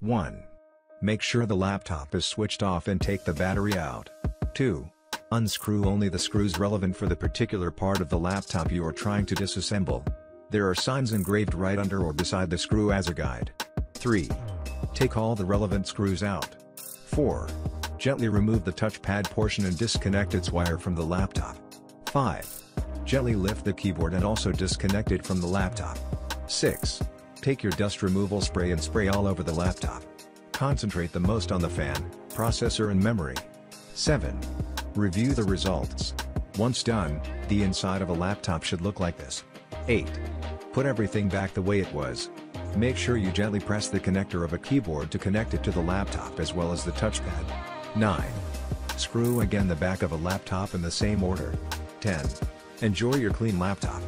1. Make sure the laptop is switched off and take the battery out. 2. Unscrew only the screws relevant for the particular part of the laptop you are trying to disassemble. There are signs engraved right under or beside the screw as a guide. 3. Take all the relevant screws out. 4. Gently remove the touchpad portion and disconnect its wire from the laptop. 5. Gently lift the keyboard and also disconnect it from the laptop. 6. Take your dust removal spray and spray all over the laptop. Concentrate the most on the fan, processor and memory. 7. Review the results. Once done, the inside of a laptop should look like this. 8. Put everything back the way it was. Make sure you gently press the connector of a keyboard to connect it to the laptop as well as the touchpad. 9. Screw again the back of a laptop in the same order. 10. Enjoy your clean laptop.